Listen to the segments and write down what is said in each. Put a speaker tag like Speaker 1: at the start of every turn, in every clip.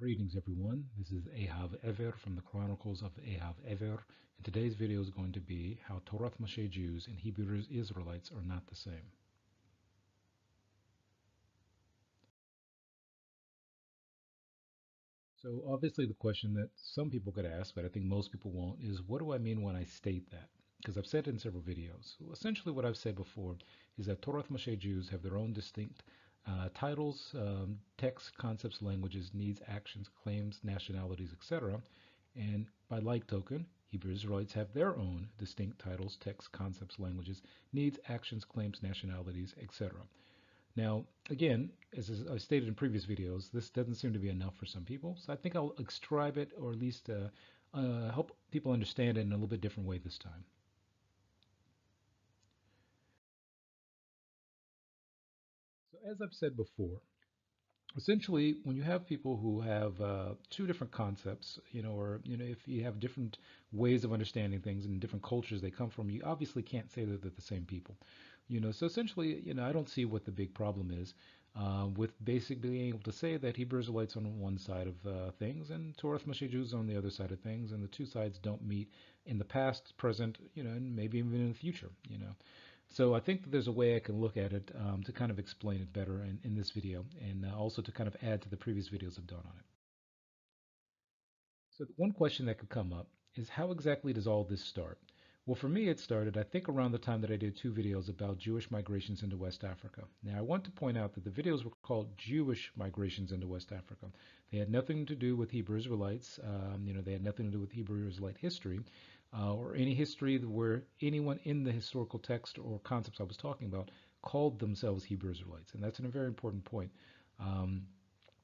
Speaker 1: Greetings everyone, this is Ehav Ever from the Chronicles of Ehav Ever, and today's video is going to be how Torah Moshe Jews and Hebrew Israelites are not the same. So obviously the question that some people could ask, but I think most people won't, is what do I mean when I state that? Because I've said it in several videos. Essentially what I've said before is that Torah Moshe Jews have their own distinct uh, titles, um, text, concepts, languages, needs, actions, claims, nationalities, etc. And by like token, Hebrew Israelites have their own distinct titles, texts, concepts, languages, needs, actions, claims, nationalities, etc. Now, again, as I stated in previous videos, this doesn't seem to be enough for some people, so I think I'll describe it or at least uh, uh, help people understand it in a little bit different way this time. As I've said before, essentially when you have people who have uh, two different concepts, you know, or you know, if you have different ways of understanding things and different cultures they come from, you obviously can't say that they're the same people. You know, so essentially, you know, I don't see what the big problem is uh, with basically being able to say that Hebrew Israelites on one side of uh, things and Torath Moshe Jews on the other side of things, and the two sides don't meet in the past, present, you know, and maybe even in the future, you know. So I think there's a way I can look at it um, to kind of explain it better in, in this video and uh, also to kind of add to the previous videos I've done on it. So one question that could come up is how exactly does all this start? Well, for me, it started, I think, around the time that I did two videos about Jewish migrations into West Africa. Now, I want to point out that the videos were called Jewish migrations into West Africa. They had nothing to do with Hebrew Israelites. Um, you know, they had nothing to do with Hebrew Israelite history uh, or any history where anyone in the historical text or concepts I was talking about called themselves Hebrew Israelites. And that's a very important point. Um,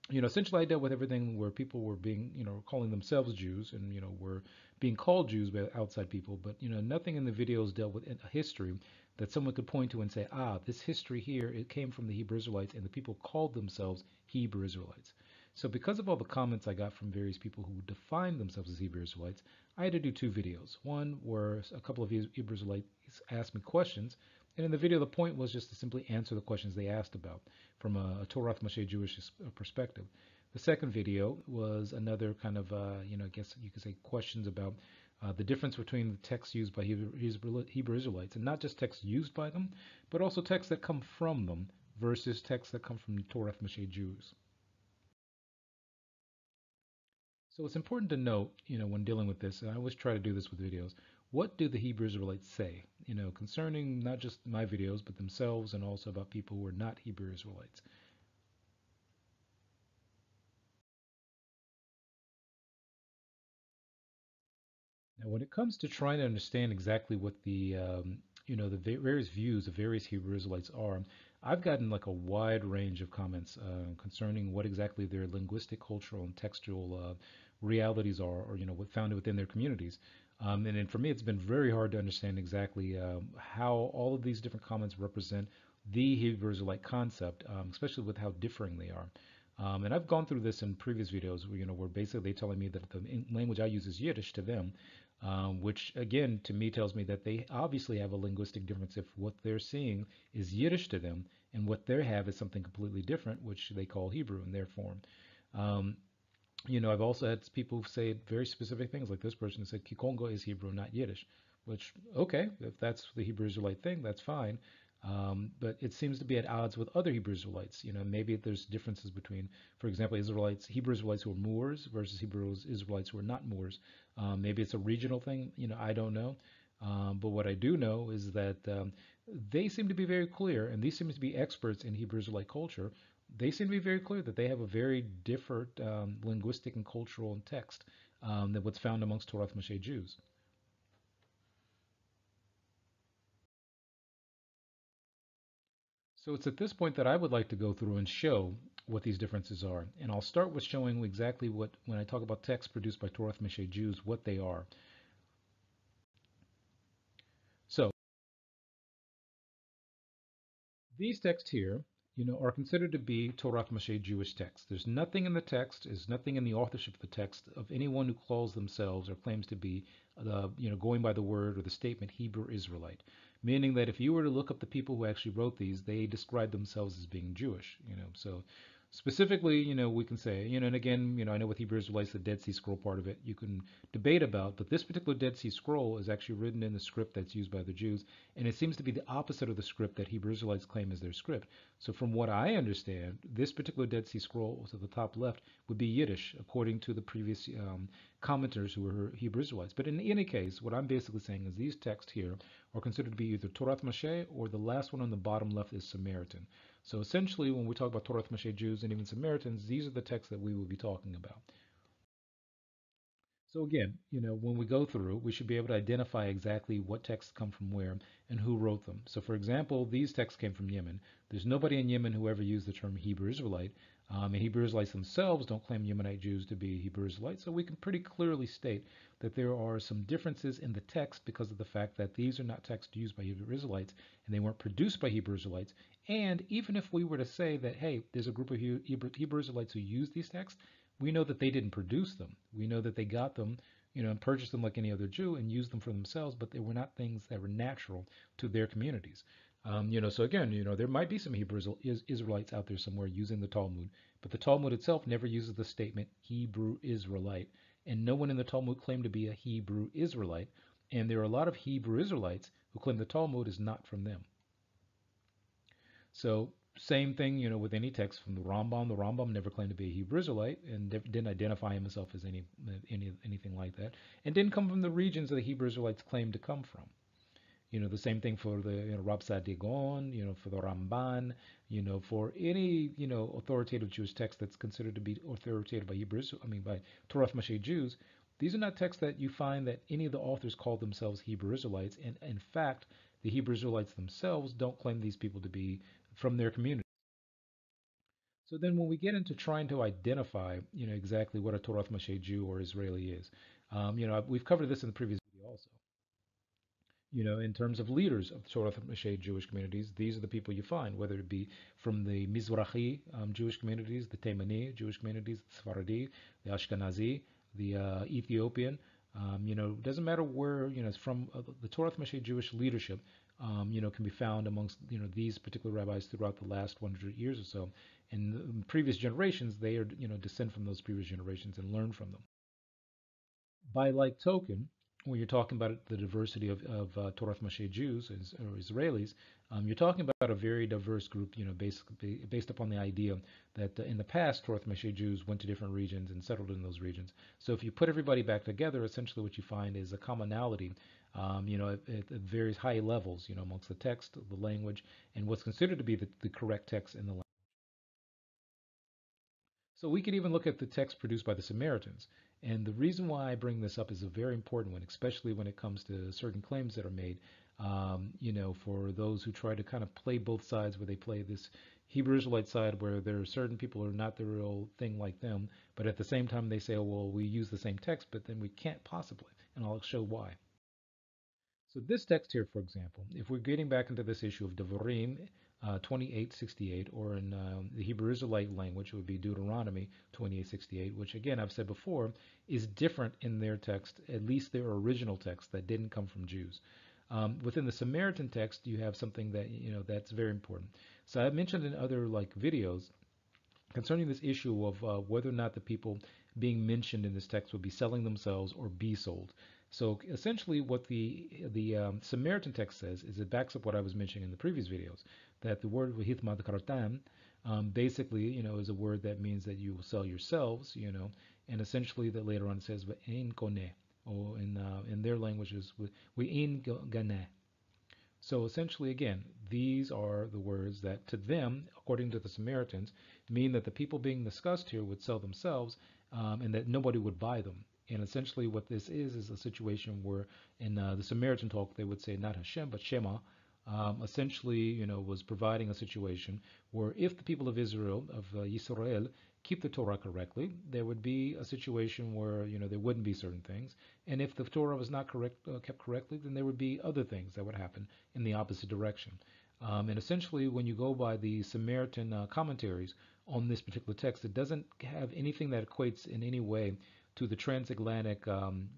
Speaker 1: you know, essentially I dealt with everything where people were being, you know, calling themselves Jews and, you know, were being called Jews by outside people. But, you know, nothing in the videos dealt with a history that someone could point to and say, ah, this history here, it came from the Hebrew Israelites and the people called themselves Hebrew Israelites. So because of all the comments I got from various people who defined themselves as Hebrew Israelites, I had to do two videos. One where a couple of Hebrew Israelites asked me questions, and in the video the point was just to simply answer the questions they asked about from a, a Torath Moshe Jewish uh, perspective. The second video was another kind of, uh, you know, I guess you could say questions about uh, the difference between the texts used by Hebrew, Hebrew Israelites, and not just texts used by them, but also texts that come from them versus texts that come from Torah Moshe Jews. So it's important to note, you know, when dealing with this, and I always try to do this with videos, what do the Hebrew Israelites say, you know, concerning not just my videos, but themselves and also about people who are not Hebrew Israelites. Now, when it comes to trying to understand exactly what the, um, you know, the various views of various Hebrew Israelites are, I've gotten like a wide range of comments uh, concerning what exactly their linguistic, cultural, and textual uh, realities are, or you know, what found within their communities. Um, and, and, for me, it's been very hard to understand exactly um, how all of these different comments represent the Hebrew Israelite concept, um, especially with how differing they are. Um, and I've gone through this in previous videos, where, you know, where basically they're telling me that the language I use is Yiddish to them, um, which again to me tells me that they obviously have a linguistic difference if what they're seeing is Yiddish to them and what they have is something completely different, which they call Hebrew in their form. Um, you know, I've also had people say very specific things, like this person said Kikongo is Hebrew, not Yiddish, which, okay, if that's the Hebrew Israelite thing, that's fine. Um, but it seems to be at odds with other Hebrew Israelites. You know, maybe there's differences between, for example, Israelites, Hebrew Israelites who are Moors versus Hebrew Israelites who are not Moors. Um, maybe it's a regional thing. You know, I don't know. Um, but what I do know is that um, they seem to be very clear, and these seem to be experts in Hebrew Israelite culture, they seem to be very clear that they have a very different um, linguistic and cultural and text um, than what's found amongst Torath Moshe Jews. So it's at this point that I would like to go through and show what these differences are. And I'll start with showing exactly what, when I talk about texts produced by Torath Moshe Jews, what they are. So, these texts here you know, are considered to be Torah Moshe Jewish texts. There's nothing in the text, there's nothing in the authorship of the text of anyone who calls themselves or claims to be, the, you know, going by the word or the statement Hebrew Israelite. Meaning that if you were to look up the people who actually wrote these, they describe themselves as being Jewish. You know, so Specifically, you know, we can say, you know, and again, you know, I know with Hebrew Israelites, the Dead Sea Scroll part of it, you can debate about, but this particular Dead Sea Scroll is actually written in the script that's used by the Jews, and it seems to be the opposite of the script that Hebrew Israelites claim is their script. So, from what I understand, this particular Dead Sea Scroll to the top left would be Yiddish, according to the previous um, commenters who were Hebrew Israelites. But in any case, what I'm basically saying is these texts here are considered to be either Torat Moshe or the last one on the bottom left is Samaritan. So essentially, when we talk about Torah Moshe Jews and even Samaritans, these are the texts that we will be talking about. So again, you know, when we go through, we should be able to identify exactly what texts come from where and who wrote them. So for example, these texts came from Yemen. There's nobody in Yemen who ever used the term Hebrew Israelite. Um, and Hebrew Israelites themselves don't claim Yemenite Jews to be Hebrew Israelites. So we can pretty clearly state that there are some differences in the text because of the fact that these are not texts used by Hebrew Israelites and they weren't produced by Hebrew Israelites. And even if we were to say that, hey, there's a group of Hebrew Israelites who use these texts, we know that they didn't produce them. We know that they got them, you know, and purchased them like any other Jew and used them for themselves, but they were not things that were natural to their communities. Um, you know, so again, you know, there might be some Hebrew Israelites out there somewhere using the Talmud, but the Talmud itself never uses the statement Hebrew Israelite and no one in the Talmud claimed to be a Hebrew Israelite. And there are a lot of Hebrew Israelites who claim the Talmud is not from them. So same thing, you know, with any text from the Rambam. The Rambam never claimed to be a Hebrew Israelite and didn't identify himself as any, any anything like that, and didn't come from the regions that the Hebrew Israelites claimed to come from. You know, the same thing for the you know, Rav Saadia Gaon, you know, for the Ramban, you know, for any, you know, authoritative Jewish text that's considered to be authoritative by Hebrews, I mean, by Torah Moshe Jews, these are not texts that you find that any of the authors call themselves Hebrew Israelites. And in fact, the Hebrew Israelites themselves don't claim these people to be from their community. So then when we get into trying to identify, you know, exactly what a Torah Moshe Jew or Israeli is, um, you know, we've covered this in the previous video also you know, in terms of leaders of Torah Moshe Jewish communities, these are the people you find, whether it be from the Mizrahi um, Jewish communities, the Taimani Jewish communities, the Sephardi, the Ashkenazi, the uh, Ethiopian. Um, you know, it doesn't matter where, you know, it's from uh, the Torah Moshe Jewish leadership, um, you know, can be found amongst, you know, these particular rabbis throughout the last 100 years or so. In previous generations, they are, you know, descend from those previous generations and learn from them. By like token, when you're talking about the diversity of, of uh, Torah Moshe Jews or Israelis, um, you're talking about a very diverse group, you know, basically based upon the idea that uh, in the past, Torah Moshe Jews went to different regions and settled in those regions. So if you put everybody back together, essentially what you find is a commonality, um, you know, at, at, various high levels, you know, amongst the text, the language, and what's considered to be the, the correct text in the language. So we could even look at the text produced by the Samaritans. And the reason why I bring this up is a very important one, especially when it comes to certain claims that are made. Um, you know, for those who try to kind of play both sides, where they play this Hebrew Israelite side, where there are certain people who are not the real thing like them, but at the same time they say, oh, well, we use the same text, but then we can't possibly, and I'll show why. So this text here, for example, if we're getting back into this issue of Devarim, uh, 2868, or in um, the Hebrew Israelite language, it would be Deuteronomy 2868, which again, I've said before, is different in their text, at least their original text that didn't come from Jews. Um, within the Samaritan text, you have something that, you know, that's very important. So I've mentioned in other like videos concerning this issue of uh, whether or not the people being mentioned in this text would be selling themselves or be sold. So essentially, what the the um, Samaritan text says is it backs up what I was mentioning in the previous videos that the word v'hitmakartem um, basically, you know, is a word that means that you will sell yourselves, you know, and essentially that later on it says v'ein kone, or in uh, in their languages v'ein gane. So essentially, again, these are the words that to them, according to the Samaritans, mean that the people being discussed here would sell themselves um, and that nobody would buy them. And essentially, what this is is a situation where in uh, the Samaritan talk they would say not Hashem but Shema, um, essentially, you know, was providing a situation where if the people of Israel, of uh, Yisrael, keep the Torah correctly, there would be a situation where, you know, there wouldn't be certain things. And if the Torah was not correct, uh, kept correctly, then there would be other things that would happen in the opposite direction. Um, and essentially, when you go by the Samaritan uh, commentaries on this particular text, it doesn't have anything that equates in any way to the transatlantic um,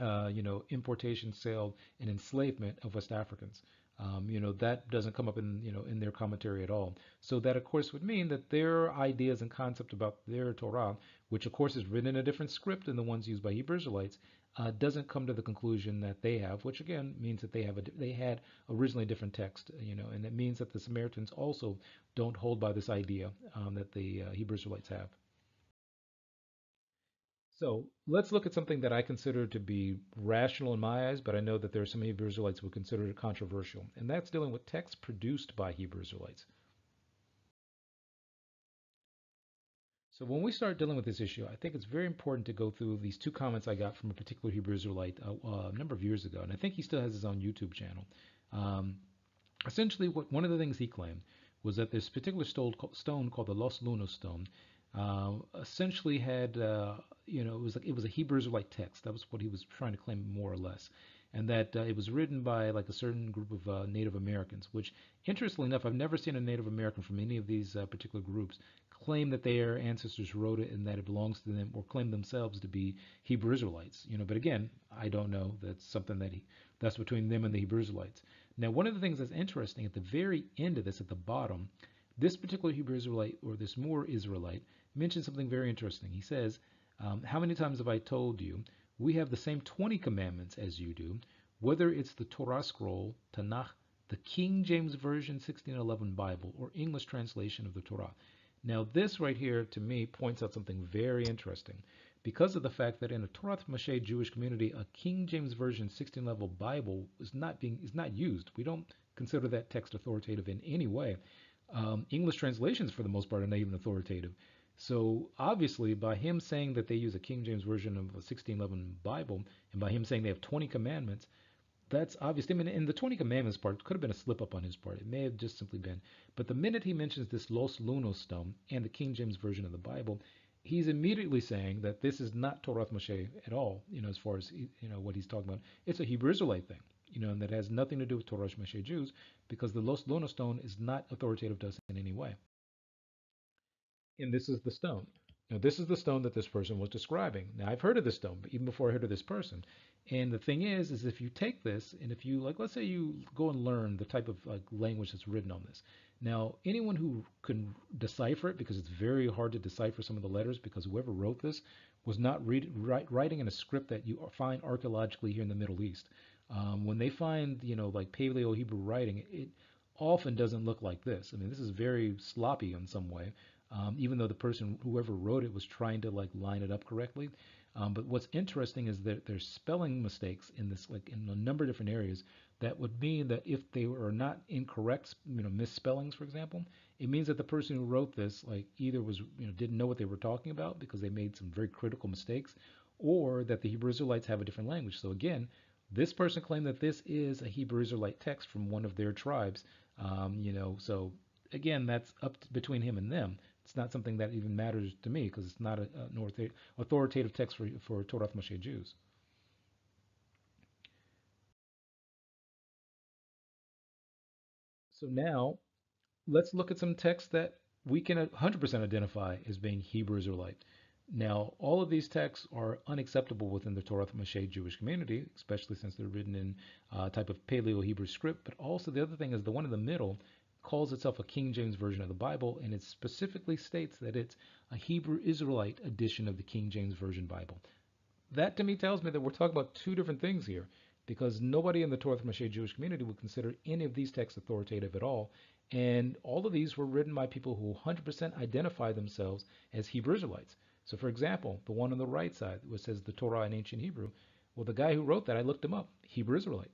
Speaker 1: uh, you know, importation, sale, and enslavement of West Africans. Um, you know, that doesn't come up in, you know, in their commentary at all. So that, of course, would mean that their ideas and concept about their Torah, which, of course, is written in a different script than the ones used by Hebrew Israelites, uh, doesn't come to the conclusion that they have, which again means that they have a, they had originally a different text, you know, and it means that the Samaritans also don't hold by this idea um, that the uh, Hebrew Israelites have. So let's look at something that I consider to be rational in my eyes, but I know that there are some Hebrew Israelites who consider it controversial, and that's dealing with texts produced by Hebrew Israelites. So when we start dealing with this issue, I think it's very important to go through these two comments I got from a particular Hebrew Israelite uh, uh, a number of years ago, and I think he still has his own YouTube channel. Um, essentially, what, one of the things he claimed was that this particular stone, stone called the Los Lunas stone uh, essentially had, uh, you know, it was like it was a Hebrew Israelite text. That was what he was trying to claim, more or less, and that uh, it was written by like a certain group of uh, Native Americans. Which, interestingly enough, I've never seen a Native American from any of these uh, particular groups claim that their ancestors wrote it and that it belongs to them, or claim themselves to be Hebrew Israelites. You know, but again, I don't know. That's something that he, that's between them and the Hebrew Israelites. Now, one of the things that's interesting at the very end of this, at the bottom, this particular Hebrew Israelite or this Moor Israelite mentions something very interesting. He says, um, How many times have I told you we have the same 20 commandments as you do, whether it's the Torah scroll, Tanakh, the King James Version 1611 Bible, or English translation of the Torah? Now, this right here to me points out something very interesting. Because of the fact that in a Torah Moshe Jewish community, a King James Version 1611 Bible is not being is not used. We don't consider that text authoritative in any way. Um, English translations, for the most part, are not even authoritative. So obviously, by him saying that they use a King James version of a 1611 Bible, and by him saying they have 20 commandments, that's obvious. I mean, in the 20 commandments part, could have been a slip up on his part. It may have just simply been. But the minute he mentions this Los Lunas stone and the King James version of the Bible, he's immediately saying that this is not Torah Moshe at all. You know, as far as you know what he's talking about, it's a Hebrew Israelite thing. You know, and that has nothing to do with Torah Moshe Jews because the Los Lunas stone is not authoritative to us in any way and this is the stone. Now, this is the stone that this person was describing. Now, I've heard of this stone, but even before I heard of this person. And the thing is, is if you take this and if you, like, let's say you go and learn the type of like, language that's written on this. Now, anyone who can decipher it, because it's very hard to decipher some of the letters, because whoever wrote this was not read, write, writing in a script that you find archaeologically here in the Middle East. Um, when they find, you know, like Paleo Hebrew writing, it often doesn't look like this. I mean, this is very sloppy in some way um, even though the person, whoever wrote it, was trying to like line it up correctly. Um, but what's interesting is that there's spelling mistakes in this, like in a number of different areas, that would mean that if they were not incorrect, you know, misspellings, for example, it means that the person who wrote this, like, either was, you know, didn't know what they were talking about because they made some very critical mistakes, or that the Hebrew Israelites have a different language. So again, this person claimed that this is a Hebrew Israelite text from one of their tribes. Um, you know, so again, that's up to, between him and them. Not something that even matters to me because it's not a, an authoritative text for, for Torah Moshe Jews. So now let's look at some texts that we can 100% identify as being Hebrew Israelite. Now, all of these texts are unacceptable within the Torah Moshe Jewish community, especially since they're written in a uh, type of Paleo Hebrew script. But also, the other thing is the one in the middle calls itself a King James Version of the Bible, and it specifically states that it's a Hebrew Israelite edition of the King James Version Bible. That to me tells me that we're talking about two different things here, because nobody in the Torah Moshe Jewish community would consider any of these texts authoritative at all. And all of these were written by people who 100% identify themselves as Hebrew Israelites. So, for example, the one on the right side, which says the Torah in ancient Hebrew, well, the guy who wrote that, I looked him up, Hebrew Israelite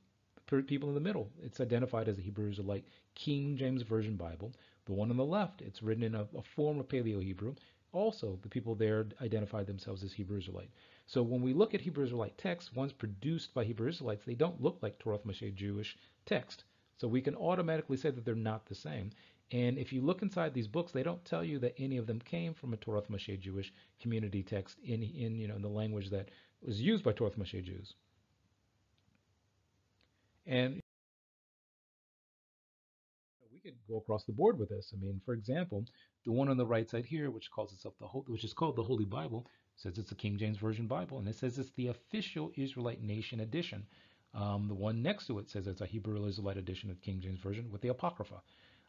Speaker 1: people in the middle. It's identified as a Hebrew Israelite King James Version Bible. The one on the left, it's written in a, a form of Paleo Hebrew. Also, the people there identify themselves as Hebrew Israelite. So when we look at Hebrew Israelite texts, ones produced by Hebrew Israelites, they don't look like Torah Moshe Jewish text. So we can automatically say that they're not the same. And if you look inside these books, they don't tell you that any of them came from a Torah Moshe Jewish community text in, in you know in the language that was used by Torah Moshe Jews. And we could go across the board with this. I mean, for example, the one on the right side here, which calls itself the which is called the Holy Bible, says it's a King James Version Bible, and it says it's the official Israelite Nation edition. Um, the one next to it says it's a Hebrew Israelite edition of the King James Version with the Apocrypha.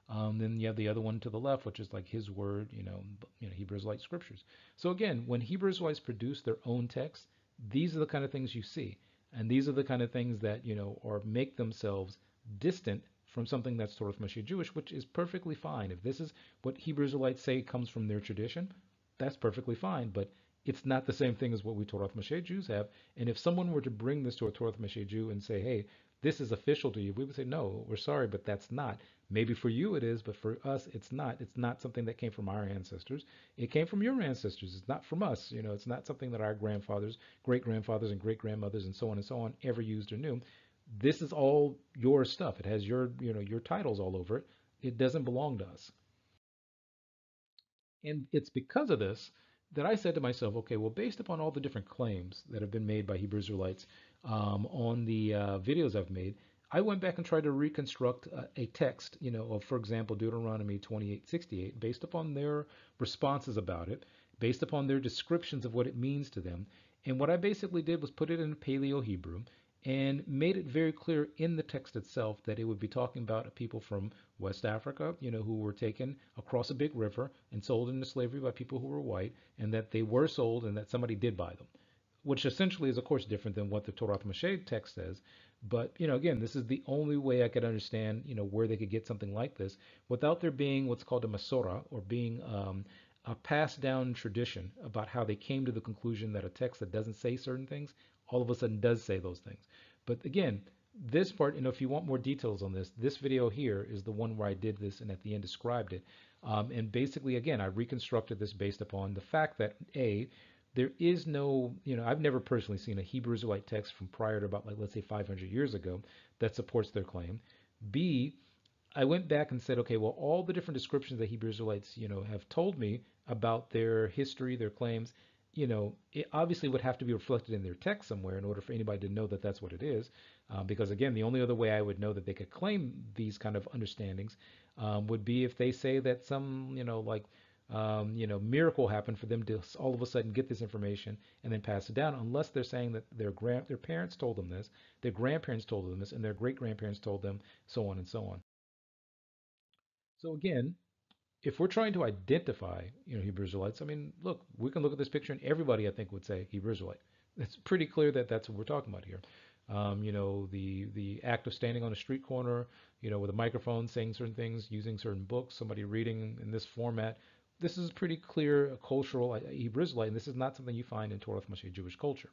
Speaker 1: Um, then you have the other one to the left, which is like his word, you know, you know, Hebrew Israelite scriptures. So again, when Hebrew Israelites produce their own text, these are the kind of things you see, and these are the kind of things that you know, or make themselves distant from something that's Torah Moshe Jewish, which is perfectly fine. If this is what Hebrew Israelites say comes from their tradition, that's perfectly fine. But it's not the same thing as what we Torah Moshe Jews have. And if someone were to bring this to a Torah Moshe Jew and say, hey, this is official to you, we would say, no, we're sorry, but that's not. Maybe for you it is, but for us it's not. It's not something that came from our ancestors. It came from your ancestors. It's not from us. You know, it's not something that our grandfathers, great grandfathers, and great grandmothers, and so on and so on ever used or knew. This is all your stuff. It has your, you know, your titles all over it. It doesn't belong to us. And it's because of this that I said to myself, okay, well, based upon all the different claims that have been made by Hebrew Israelites um, on the uh, videos I've made, I went back and tried to reconstruct uh, a text, you know, of, for example, Deuteronomy 28:68, based upon their responses about it, based upon their descriptions of what it means to them. And what I basically did was put it in Paleo Hebrew and made it very clear in the text itself that it would be talking about people from West Africa, you know, who were taken across a big river and sold into slavery by people who were white, and that they were sold and that somebody did buy them which essentially is, of course, different than what the Torah Moshe text says. But you know, again, this is the only way I could understand, you know, where they could get something like this without there being what's called a Masorah or being um, a passed down tradition about how they came to the conclusion that a text that doesn't say certain things all of a sudden does say those things. But again, this part, you know, if you want more details on this, this video here is the one where I did this and at the end described it. Um, and basically, again, I reconstructed this based upon the fact that A, there is no, you know, I've never personally seen a Hebrew Israelite text from prior to about, like, let's say 500 years ago that supports their claim. B, I went back and said, okay, well, all the different descriptions that Hebrew Israelites, you know, have told me about their history, their claims, you know, it obviously would have to be reflected in their text somewhere in order for anybody to know that that's what it is. Uh, because again, the only other way I would know that they could claim these kind of understandings um, would be if they say that some, you know, like um, you know, miracle happened for them to all of a sudden get this information and then pass it down, unless they're saying that their grand, their parents told them this, their grandparents told them this, and their great grandparents told them so on and so on. So again, if we're trying to identify, you know, Hebrew Israelites, I mean, look, we can look at this picture and everybody, I think, would say Hebrew Israelite. It's pretty clear that that's what we're talking about here. Um, you know, the the act of standing on a street corner, you know, with a microphone, saying certain things, using certain books, somebody reading in this format, this is pretty clear cultural Hebrew Israelite, and this is not something you find in Torah Moshe Jewish culture.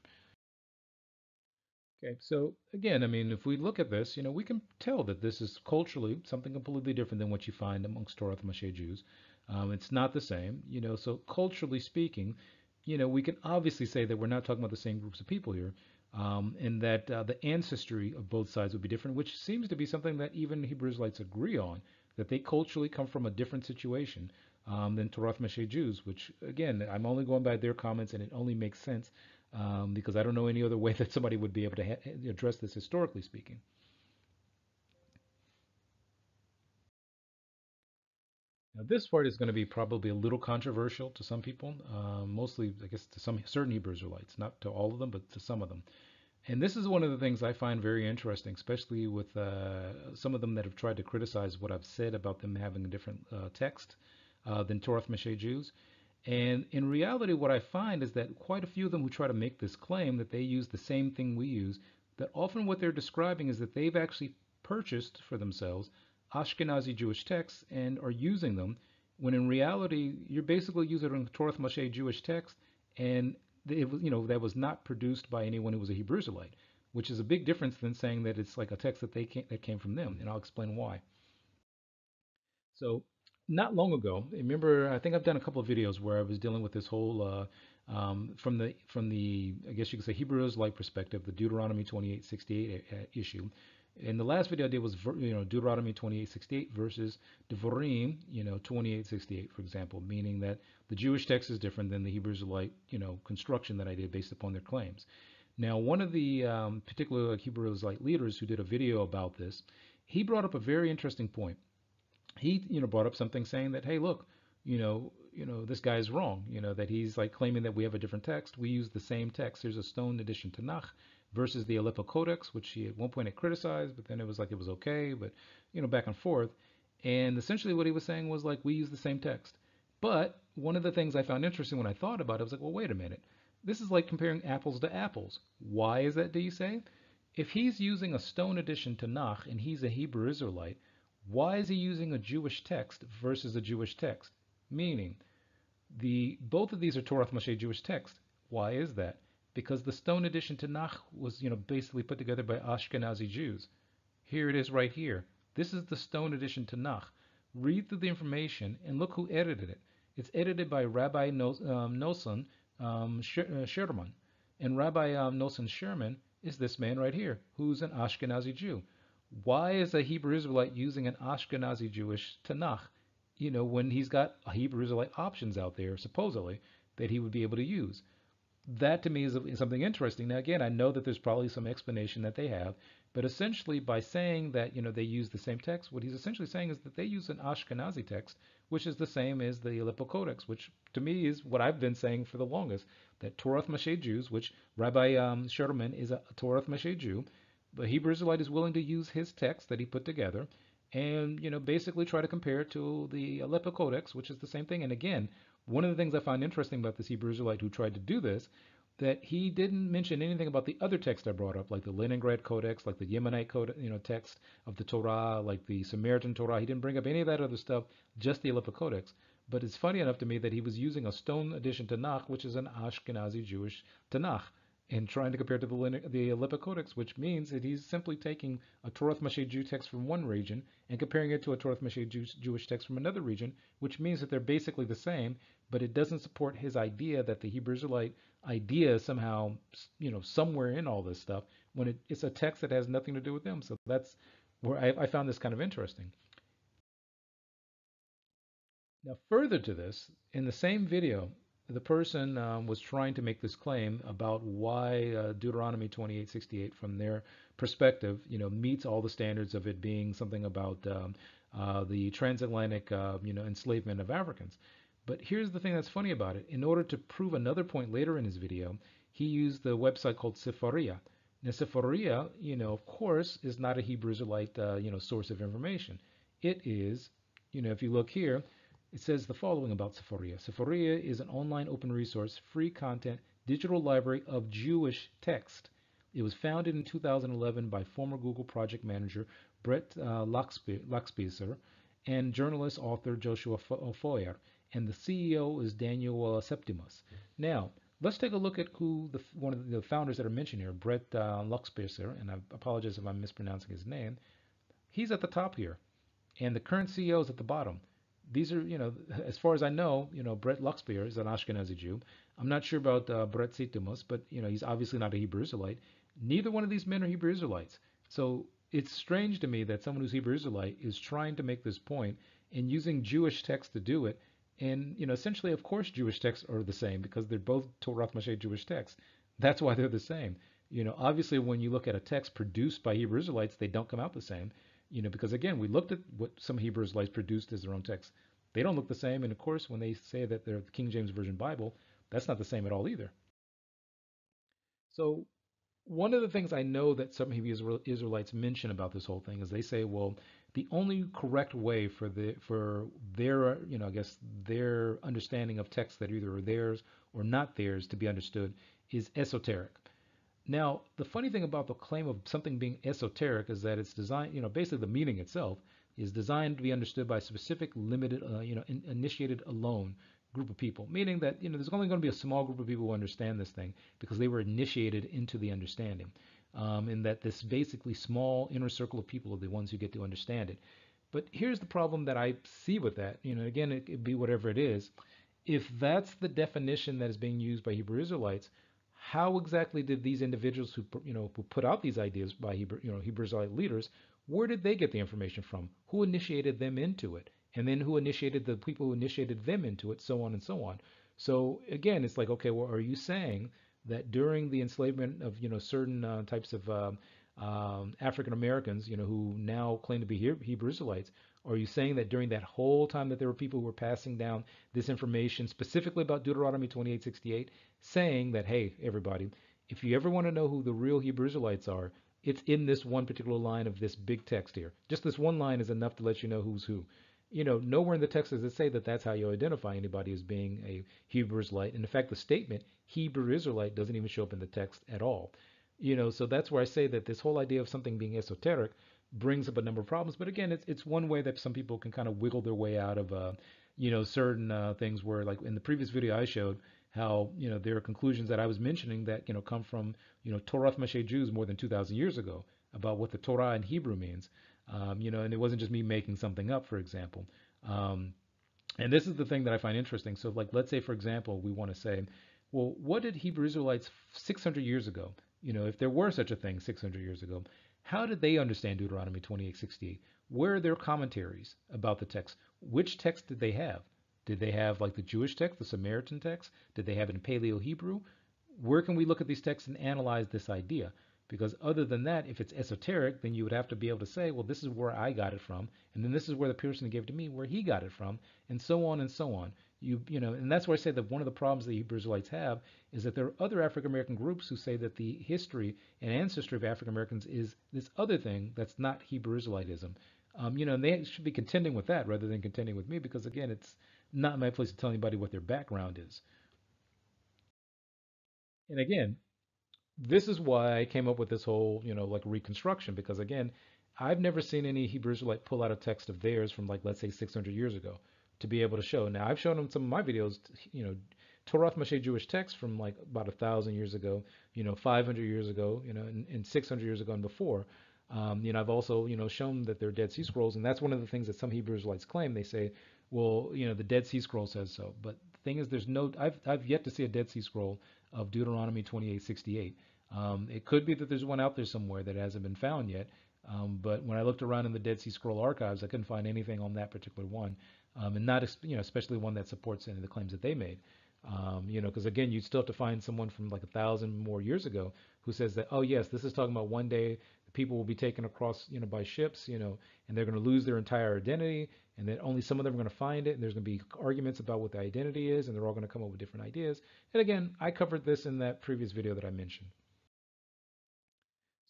Speaker 1: Okay, so again, I mean, if we look at this, you know, we can tell that this is culturally something completely different than what you find amongst Torah Moshe Jews. Um, it's not the same, you know, so culturally speaking, you know, we can obviously say that we're not talking about the same groups of people here, um, and that uh, the ancestry of both sides would be different, which seems to be something that even Hebrew Israelites agree on, that they culturally come from a different situation um, than Torah Moshe Jews, which again, I'm only going by their comments, and it only makes sense um, because I don't know any other way that somebody would be able to ha- address this historically speaking. Now, this part is going to be probably a little controversial to some people, um, mostly, I guess, to some certain Hebrew Israelites, not to all of them, but to some of them. And this is one of the things I find very interesting, especially with uh, some of them that have tried to criticize what I've said about them having a different uh, text uh, than Torah Moshe Jews. And in reality, what I find is that quite a few of them who try to make this claim that they use the same thing we use, that often what they're describing is that they've actually purchased for themselves Ashkenazi Jewish texts and are using them, when in reality, you're basically using Torah Moshe Jewish text, and it was, you know, that was not produced by anyone who was a Hebrew Israelite, which is a big difference than saying that it's like a text that they came, that came from them, and I'll explain why. So not long ago, remember, I think I've done a couple of videos where I was dealing with this whole uh, um, from the from the I guess you could say Hebrew Israelite perspective, the Deuteronomy 28:68 uh, issue. And the last video I did was you know Deuteronomy 28:68 versus Devarim, you know 28:68, for example, meaning that the Jewish text is different than the Hebrew Israelite you know construction that I did based upon their claims. Now, one of the um, particular Hebrew Israelite leaders who did a video about this, he brought up a very interesting point he you know brought up something saying that hey look you know you know this guy is wrong you know that he's like claiming that we have a different text we use the same text there's a stone edition Tanakh versus the Aleppo Codex, which he at one point had criticized, but then it was like it was okay, but you know, back and forth. And essentially what he was saying was like, we use the same text. But one of the things I found interesting when I thought about it was like, well, wait a minute. This is like comparing apples to apples. Why is that, do you say? If he's using a stone edition Tanakh and he's a Hebrew Israelite, why is he using a Jewish text versus a Jewish text? Meaning, the both of these are Torah Moshe Jewish text. Why is that? Because the stone edition Tanakh was, you know, basically put together by Ashkenazi Jews. Here it is right here. This is the stone edition Tanakh. Read through the information and look who edited it. It's edited by Rabbi um, Nosson um, uh, Sherman. And Rabbi um, Nosson Sherman is this man right here, who's an Ashkenazi Jew. Why is a Hebrew Israelite using an Ashkenazi Jewish Tanakh? You know, when he's got Hebrew Israelite options out there, supposedly, that he would be able to use. That to me is, is something interesting. Now, again, I know that there's probably some explanation that they have, but essentially by saying that you know they use the same text, what he's essentially saying is that they use an Ashkenazi text, which is the same as the Aleppo Codex, which to me is what I've been saying for the longest, that Torah Moshe Jews, which Rabbi um, Sherman is a Torah Moshe Jew, the Hebrew Israelite is willing to use his text that he put together and you know basically try to compare it to the Aleppo Codex, which is the same thing. And again, one of the things I find interesting about this Hebrew Israelite who tried to do this that he didn't mention anything about the other text I brought up, like the Leningrad Codex, like the Yemenite code, you know, text of the Torah, like the Samaritan Torah. He didn't bring up any of that other stuff, just the Aleppo Codex. But it's funny enough to me that he was using a stone edition Tanakh, which is an Ashkenazi Jewish Tanakh and trying to compare to the, the Aleppo Codex, which means that he's simply taking a Torah Moshe Jew text from one region and comparing it to a Torah Moshe Jew, Jewish text from another region, which means that they're basically the same, but it doesn't support his idea that the Hebrew Israelite idea somehow, you know, somewhere in all this stuff when it, it's a text that has nothing to do with them. So that's where I, I found this kind of interesting. Now, further to this, in the same video, the person um, was trying to make this claim about why uh, Deuteronomy 28:68, from their perspective, you know, meets all the standards of it being something about um, uh, the transatlantic, uh, you know, enslavement of Africans. But here's the thing that's funny about it. In order to prove another point later in his video, he used the website called Sefaria. Now, Sefaria, you know, of course, is not a Hebrew Israelite, uh, you know, source of information. It is, you know, if you look here, it says the following about Sefaria. Sefaria is an online open resource, free content, digital library of Jewish text. It was founded in 2011 by former Google project manager Brett uh, and journalist author Joshua Foer, and the CEO is Daniel uh, Septimus. Now, let's take a look at who the one of the founders that are mentioned here, Brett uh, and I apologize if I'm mispronouncing his name. He's at the top here, and the current CEO is at the bottom these are, you know, as far as I know, you know, Brett Luxbeer is an Ashkenazi Jew. I'm not sure about uh, Brett Sittimus, but you know, he's obviously not a Hebrew Israelite. Neither one of these men are Hebrew Israelites. So it's strange to me that someone who's Hebrew Israelite is trying to make this point and using Jewish texts to do it. And you know, essentially, of course, Jewish texts are the same because they're both Torah Moshe Jewish texts. That's why they're the same. You know, obviously, when you look at a text produced by Hebrew Israelites, they don't come out the same you know, because again, we looked at what some Hebrew Israelites produced as their own text. They don't look the same, and of course, when they say that they're the King James Version Bible, that's not the same at all either. So, one of the things I know that some Hebrew Israelites mention about this whole thing is they say, well, the only correct way for the for their you know I guess their understanding of texts that either are theirs or not theirs to be understood is esoteric. Now, the funny thing about the claim of something being esoteric is that it's designed, you know, basically the meaning itself is designed to be understood by a specific, limited, uh, you know, in, initiated alone group of people. Meaning that, you know, there's only going to be a small group of people who understand this thing because they were initiated into the understanding. Um, and that this basically small inner circle of people are the ones who get to understand it. But here's the problem that I see with that. You know, again, it could be whatever it is. If that's the definition that is being used by Hebrew Israelites, how exactly did these individuals who you know who put out these ideas by Hebrew you know Hebrew leaders, where did they get the information from? Who initiated them into it? And then who initiated the people who initiated them into it, so on and so on. So again, it's like, okay, well, are you saying that during the enslavement of you know certain uh, types of um, um, African Americans, you know, who now claim to be Hebrew Israelites, are you saying that during that whole time that there were people who were passing down this information, specifically about Deuteronomy 28:68, saying that, hey, everybody, If you ever want to know who the real Hebrew Israelites are, it's in this one particular line of this big text here. Just this one line is enough to let you know who's who. You know, nowhere in the text does it say that that's how you identify anybody as being a Hebrew Israelite. And in fact, the statement Hebrew Israelite doesn't even show up in the text at all. You know, so that's where I say that this whole idea of something being esoteric brings up a number of problems. But again, it's it's one way that some people can kind of wiggle their way out of, uh, you know, certain uh, things. Where like in the previous video I showed how you know there are conclusions that I was mentioning that you know come from you know Torah Moshe Jews more than 2,000 years ago about what the Torah in Hebrew means. Um, you know, and it wasn't just me making something up, for example. Um, and this is the thing that I find interesting. So, like, let's say, for example, we want to say, well, what did Hebrew Israelites 600 years ago? You know, if there were such a thing 600 years ago, how did they understand Deuteronomy 28:68? Where are their commentaries about the text? Which text did they have? Did they have like the Jewish text, the Samaritan text? Did they have it in Paleo Hebrew? Where can we look at these texts and analyze this idea? Because other than that, if it's esoteric, then you would have to be able to say, well, this is where I got it from, and then this is where the person gave it to me, where he got it from, and so on and so on. You you know, and that's why I say that one of the problems the Hebrew Israelites have is that there are other African American groups who say that the history and ancestry of African Americans is this other thing that's not Hebrew Israelitism. Um, you know, and they should be contending with that rather than contending with me because again, it's not my place to tell anybody what their background is. And again, this is why I came up with this whole, you know, like reconstruction because again, I've never seen any Hebrew Israelite pull out a text of theirs from like let's say 600 years ago to be able to show. Now I've shown them some of my videos, you know, Torah Moshe Jewish text from like about a thousand years ago, you know, 500 years ago, you know, and, and 600 years ago and before. Um, you know, I've also, you know, shown that they're Dead Sea Scrolls, and that's one of the things that some Hebrew Israelites claim. They say, well, you know, the Dead Sea Scroll says so. But the thing is, there's no, I've, I've yet to see a Dead Sea Scroll of Deuteronomy 28:68. Um, it could be that there's one out there somewhere that hasn't been found yet. Um, but when I looked around in the Dead Sea Scroll archives, I couldn't find anything on that particular one, um, and not, you know, especially one that supports any of the claims that they made. Um, you know, because again, you'd still have to find someone from like a thousand more years ago who says that, oh yes, this is talking about one day people will be taken across, you know, by ships, you know, and they're going to lose their entire identity, and that only some of them are going to find it, and there's going to be arguments about what the identity is, and they're all going to come up with different ideas. And again, I covered this in that previous video that I mentioned.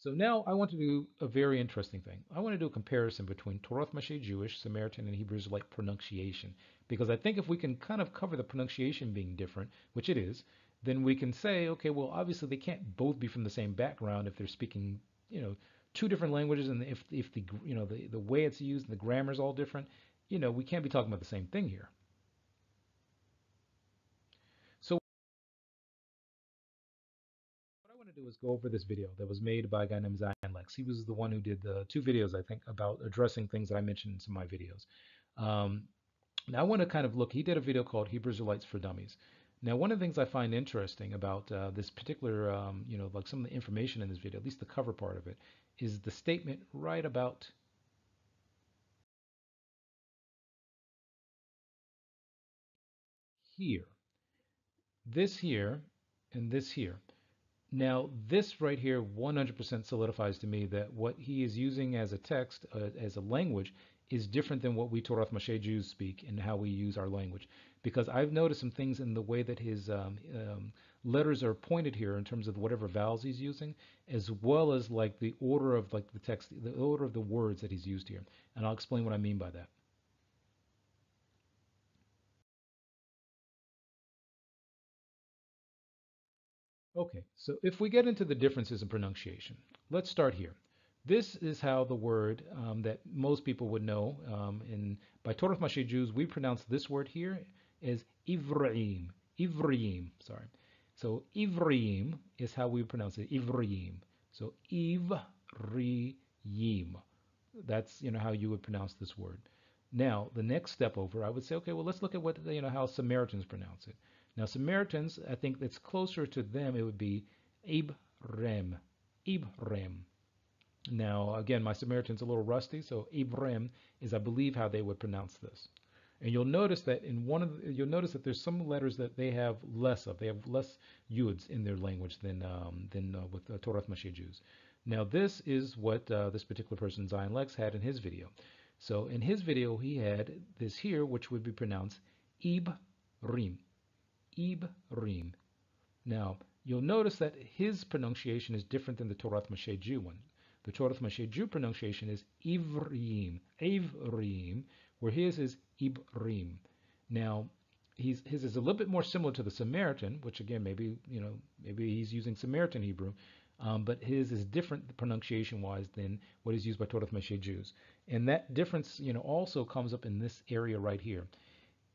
Speaker 1: So now I want to do a very interesting thing. I want to do a comparison between Torath Moshe Jewish, Samaritan, and Hebrew Israelite pronunciation. Because I think if we can kind of cover the pronunciation being different, which it is, then we can say, okay, well, obviously they can't both be from the same background if they're speaking, you know, two different languages, and if if the you know the the way it's used and the grammar is all different, you know, we can't be talking about the same thing here. So is go over this video that was made by a guy named Zion Lex. He was the one who did the two videos, I think, about addressing things that I mentioned in some of my videos. Um, now I want to kind of look. He did a video called Hebrew Israelites for Dummies. Now, one of the things I find interesting about uh, this particular, um, you know, like some of the information in this video, at least the cover part of it, is the statement right about here. This here and this here. Now, this right here 100% solidifies to me that what he is using as a text, uh, as a language, is different than what we Torah Moshe Jews speak and how we use our language. Because I've noticed some things in the way that his um, um, letters are pointed here in terms of whatever vowels he's using, as well as like the order of like the text, the order of the words that he's used here. And I'll explain what I mean by that. Okay, so if we get into the differences in pronunciation, let's start here. This is how the word um, that most people would know. Um, in by Torah Moshe Jews, we pronounce this word here as Ivraim. Ivraim, sorry. So Ivraim is how we pronounce it. Ivraim. So Ivraim. That's you know how you would pronounce this word. Now the next step over, I would say, okay, well let's look at what you know how Samaritans pronounce it. Now Samaritans, I think that's closer to them. It would be Ibrem. Ibrem. Now, again, my Samaritan's a little rusty, so Ibrem is, I believe, how they would pronounce this. And you'll notice that in one of the, you'll notice that there's some letters that they have less of. They have less yuds in their language than um, than uh, with uh, Torah Moshe Jews. Now, this is what uh, this particular person, Zion Lex, had in his video. So in his video, he had this here, which would be pronounced Ibrim. Ibrim. Now, you'll notice that his pronunciation is different than the Torath Moshe Jew one. The Torath Moshe Jew pronunciation is Ivrim, Ivrim, where his is Ibrim. Now, his is a little bit more similar to the Samaritan, which again, maybe you know, maybe he's using Samaritan Hebrew, um, but his is different pronunciation-wise than what is used by Torah Moshe Jews. And that difference, you know, also comes up in this area right here.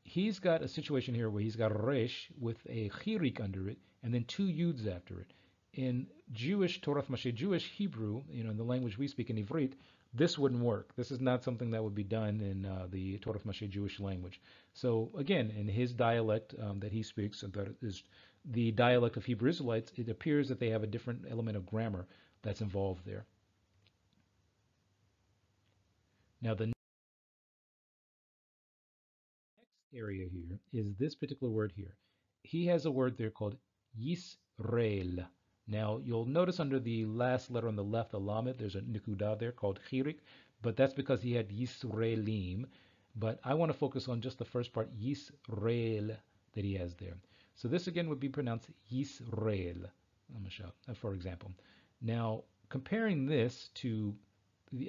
Speaker 1: He's got a situation here where he's got resh with a chirik under it, and then two yuds after it. In Jewish Torah Moshe Jewish Hebrew, you know, in the language we speak in Ivrit, this wouldn't work. This is not something that would be done in uh, the Torath Moshe Jewish language. So again, in his dialect um, that he speaks, that is the dialect of Hebrew Israelites, it appears that they have a different element of grammar that's involved there. Now the next area here is this particular word here. He has a word there called Yisrael. Now you'll notice under the last letter on the left, the lamed, there's a nikudah there called chirik, but that's because he had Yisraelim. But I want to focus on just the first part, Yisrael, that he has there. So this again would be pronounced Yisrael, uh, for example. Now, comparing this to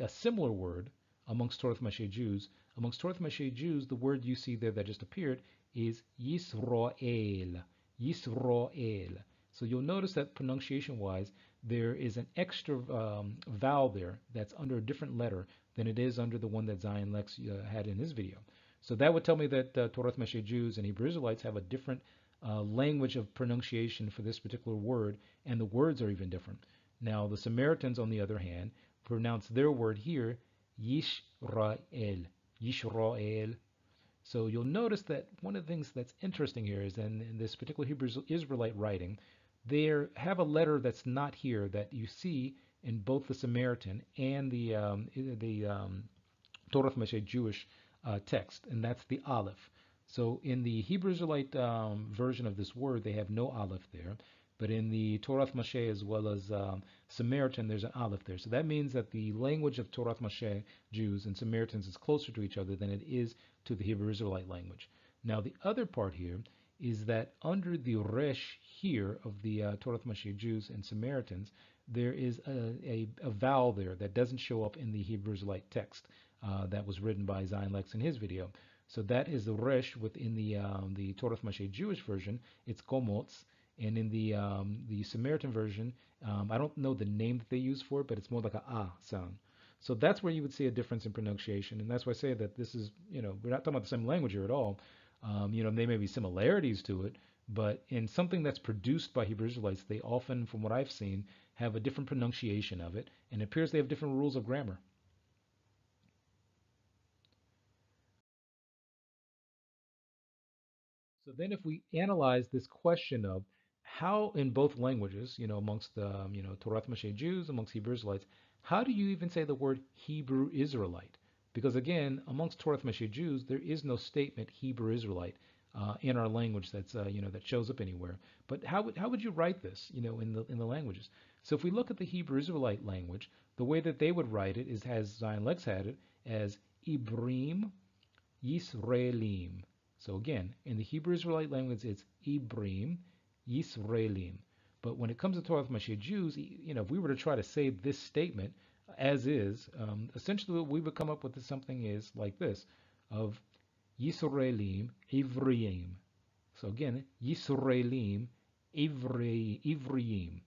Speaker 1: a similar word amongst Torath Moshe Jews, amongst Torath Moshe Jews, the word you see there that just appeared is Yisroel. Yisroel. So you'll notice that pronunciation-wise, there is an extra um, vowel there that's under a different letter than it is under the one that Zion Lex uh, had in his video. So that would tell me that uh, Torath Moshe Jews and Hebrew Israelites have a different uh, language of pronunciation for this particular word, and the words are even different. Now, the Samaritans, on the other hand, pronounce their word here Yishrael. Yishrael. So you'll notice that one of the things that's interesting here is in, in this particular Hebrew Israelite writing, they have a letter that's not here that you see in both the Samaritan and the um, the um, Torah Moshe Jewish uh, text, and that's the Aleph. So in the Hebrew Israelite um, version of this word, they have no aleph there. But in the Torah Moshe as well as um, Samaritan, there's an aleph there. So that means that the language of Torah Moshe Jews and Samaritans is closer to each other than it is to the Hebrew Israelite language. Now the other part here is that under the resh here of the uh, Torath Moshe Jews and Samaritans, there is a, a, a, vowel there that doesn't show up in the Hebrew Israelite text uh, that was written by Zion Lex in his video. So that is the resh within the um, the Torath Moshe Jewish version. It's komotz, and in the um, the Samaritan version, um, I don't know the name that they use for it, but it's more like a ah sound. So that's where you would see a difference in pronunciation, and that's why I say that this is you know we're not talking about the same language here at all. Um, you know there may be similarities to it, but in something that's produced by Hebrew Israelites, they often, from what I've seen, have a different pronunciation of it, and it appears they have different rules of grammar. So then if we analyze this question of how in both languages, you know, amongst the, um, you know, Torah Moshe Jews, amongst Hebrew Israelites, how do you even say the word Hebrew Israelite? Because again, amongst Torath Moshe Jews, there is no statement Hebrew Israelite uh, in our language that's, uh, you know, that shows up anywhere. But how would, how would you write this, you know, in the, in the languages? So if we look at the Hebrew Israelite language, the way that they would write it is, as Zion Lex had it, as Ibrim Yisraelim. So again, in the Hebrew Israelite language, it's Ibrim, Yisraelim. But when it comes to Torah Moshe Jews, you know, if we were to try to say this statement as is, um, essentially what we would come up with is something is like this, of Yisraelim, Ivriim. So again, Yisraelim, Ivri, Ivriim.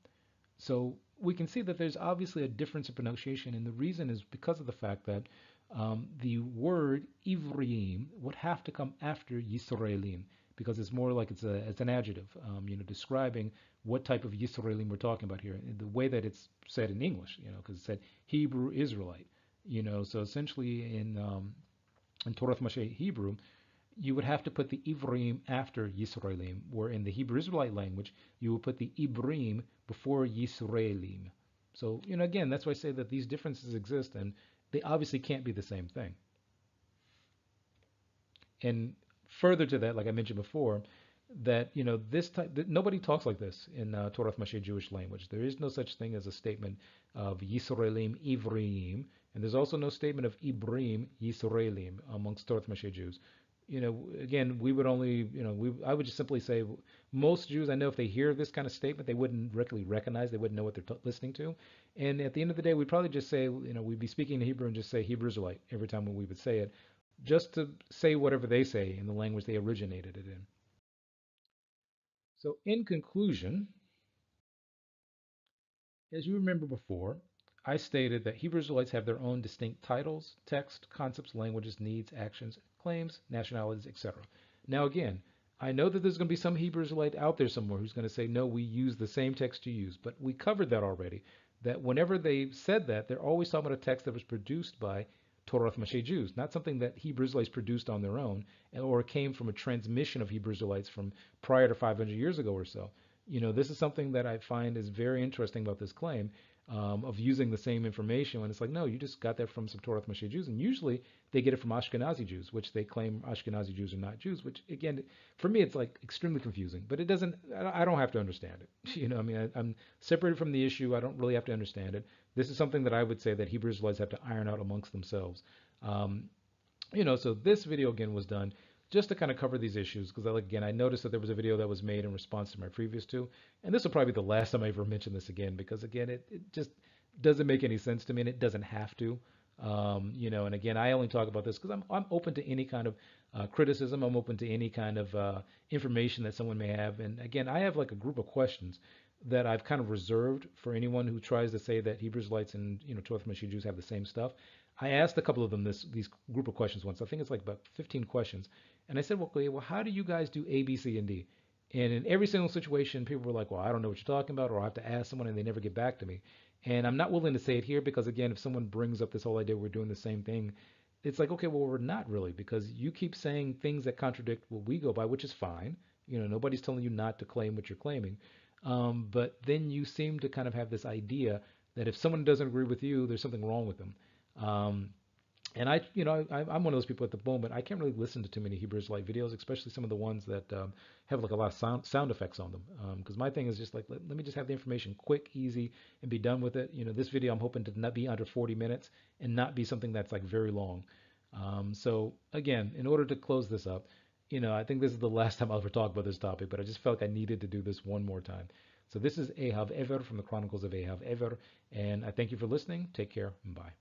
Speaker 1: So we can see that there's obviously a difference in pronunciation, and the reason is because of the fact that um, the word Ivriim would have to come after Yisraelim because it's more like it's a it's an adjective, um, you know, describing what type of Yisraelim we're talking about here. The way that it's said in English, you know, because it said Hebrew Israelite, you know, so essentially in um, in Torah Moshe Hebrew, you would have to put the Ivrim after Yisraelim, where in the Hebrew Israelite language, you would put the Ibrim before Yisraelim. So, you know, again, that's why I say that these differences exist, and they obviously can't be the same thing. And further to that, like I mentioned before, that you know this type nobody talks like this in uh, Torah Moshe Jewish language. There is no such thing as a statement of Yisraelim Ivrim, and there's also no statement of Ibrim Yisraelim amongst Torah Moshe Jews. you know, again, we would only, you know, we I would just simply say most Jews I know if they hear this kind of statement, they wouldn't directly recognize, they wouldn't know what they're t- listening to. And at the end of the day, we'd probably just say, you know, we'd be speaking in Hebrew and just say Hebrew Israelite every time when we would say it, just to say whatever they say in the language they originated it in. So, in conclusion, as you remember before, I stated that Hebrew Israelites have their own distinct titles, text, concepts, languages, needs, actions, claims, nationalities, etc. Now, again, I know that there's going to be some Hebrew Israelite out there somewhere who's going to say, no, we use the same text you use. But we covered that already, that whenever they said that, they're always talking about a text that was produced by Torah Moshe Jews, not something that Hebrew Israelites produced on their own or came from a transmission of Hebrew Israelites from prior to 500 years ago or so. You know, this is something that I find is very interesting about this claim um, of using the same information when it's like, no, you just got that from some Torah Moshe Jews. And usually they get it from Ashkenazi Jews, which they claim Ashkenazi Jews are not Jews, which again, for me, it's like extremely confusing, but it doesn't, I don't have to understand it. You know, I mean, I, am separated from the issue. I don't really have to understand it. This is something that I would say that Hebrew Israelites have to iron out amongst themselves. Um, you know, so this video again was done just to kind of cover these issues because like again I noticed that there was a video that was made in response to my previous two and this will probably be the last time I ever mention this again because again it, it just doesn't make any sense to me and it doesn't have to um, you know and again I only talk about this because I'm, I'm open to any kind of uh, criticism I'm open to any kind of uh, information that someone may have and again I have like a group of questions that I've kind of reserved for anyone who tries to say that Hebrew Israelites and you know Torah Moshe Jews have the same stuff. I asked a couple of them this these group of questions once. I think it's like about 15 questions, and I said, well, okay, well, how do you guys do A, B, C, and D? And in every single situation, people were like, well, I don't know what you're talking about, or I have to ask someone, and they never get back to me. And I'm not willing to say it here because, again, if someone brings up this whole idea we're doing the same thing, it's like, okay, well, we're not really because you keep saying things that contradict what we go by, which is fine. You know, nobody's telling you not to claim what you're claiming. Um, but then you seem to kind of have this idea that if someone doesn't agree with you, there's something wrong with them. Um, and I, you know, I, am one of those people at the moment. I can't really listen to too many Hebrew Israelite videos, especially some of the ones that um, have like a lot of sound sound effects on them. Because um, my thing is just like, let, let, me just have the information quick, easy, and be done with it. You know, this video I'm hoping to not be under 40 minutes and not be something that's like very long. Um, so again, in order to close this up, you know, I think this is the last time I'll ever talk about this topic, but I just felt like I needed to do this one more time. So this is Ehav Ever from the Chronicles of Ehav Ever, and I thank you for listening. Take care. And bye.